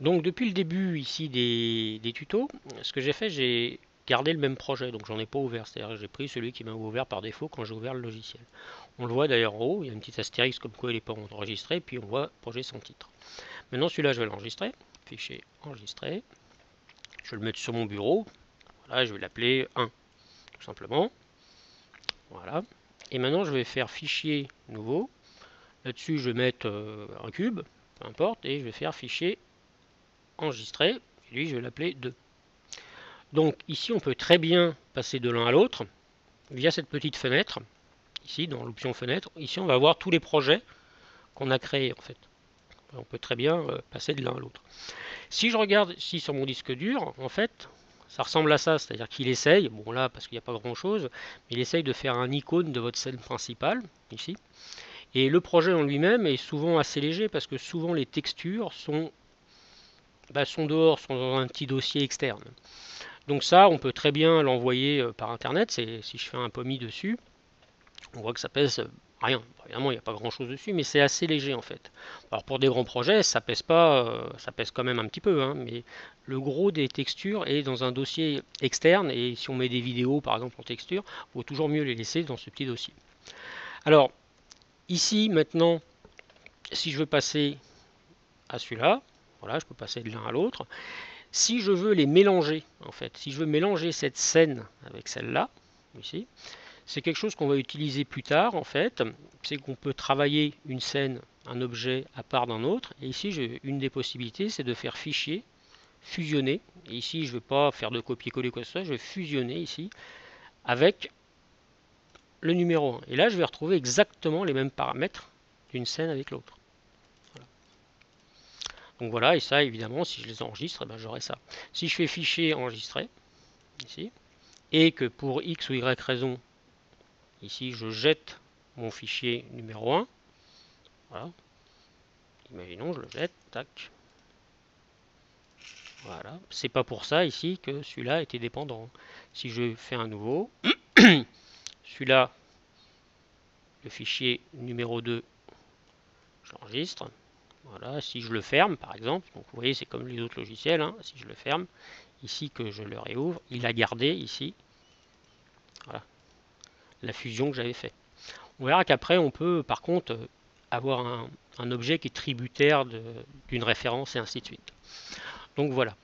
Donc depuis le début ici des, tutos, ce que j'ai fait, j'ai gardé le même projet, donc j'en ai pas ouvert, c'est-à-dire j'ai pris celui qui m'a ouvert par défaut quand j'ai ouvert le logiciel. On le voit d'ailleurs en haut, il y a une petite astérisque comme quoi il n'est pas enregistré, puis on voit projet sans titre. Maintenant celui-là je vais l'enregistrer, fichier enregistré, je vais le mettre sur mon bureau, voilà, je vais l'appeler 1, tout simplement. Voilà. Et maintenant je vais faire fichier nouveau, là-dessus je vais mettre euh, un cube, peu importe, et je vais faire fichier enregistré, lui je vais l'appeler 2. Donc ici on peut très bien passer de l'un à l'autre via cette petite fenêtre, ici dans l'option fenêtre, ici on va voir tous les projets qu'on a créés en fait. On peut très bien euh, passer de l'un à l'autre. Si je regarde ici sur mon disque dur, en fait, ça ressemble à ça, c'est-à-dire qu'il essaye, bon là parce qu'il n'y a pas grand chose, il essaye de faire un icône de votre scène principale, ici. Et le projet en lui-même est souvent assez léger parce que souvent les textures sont bah, sont dehors, sont dans un petit dossier externe. Donc ça, on peut très bien l'envoyer euh, par internet. Si je fais un pommi dessus, on voit que ça pèse rien. Évidemment, il n'y a pas grand chose dessus, mais c'est assez léger en fait. Alors pour des grands projets, ça pèse pas, euh, ça pèse quand même un petit peu, hein, mais le gros des textures est dans un dossier externe. Et si on met des vidéos par exemple en texture, il vaut toujours mieux les laisser dans ce petit dossier. Alors ici maintenant, si je veux passer à celui-là, voilà, je peux passer de l'un à l'autre. Si je veux les mélanger, en fait, si je veux mélanger cette scène avec celle-là, ici, c'est quelque chose qu'on va utiliser plus tard, en fait. C'est qu'on peut travailler une scène, un objet à part d'un autre. Et ici, une des possibilités, c'est de faire fichier, fusionner. Et ici, je ne vais pas faire de copier-coller quoi que ce soit, je vais fusionner ici avec le numéro 1. Et là, je vais retrouver exactement les mêmes paramètres d'une scène avec l'autre. Donc voilà, et ça évidemment, si je les enregistre, eh ben, j'aurai ça. Si je fais fichier enregistré, ici, et que pour X ou Y raison, ici je jette mon fichier numéro 1, voilà, imaginons je le jette, tac, voilà, c'est pas pour ça ici que celui-là était dépendant. Si je fais un nouveau, celui-là, le fichier numéro 2, j'enregistre, voilà, si je le ferme par exemple, donc vous voyez c'est comme les autres logiciels, hein, si je le ferme, ici que je le réouvre, il a gardé ici la fusion que j'avais fait. On verra qu'après on peut par contre avoir un, un objet qui est tributaire d'une référence et ainsi de suite. Donc voilà.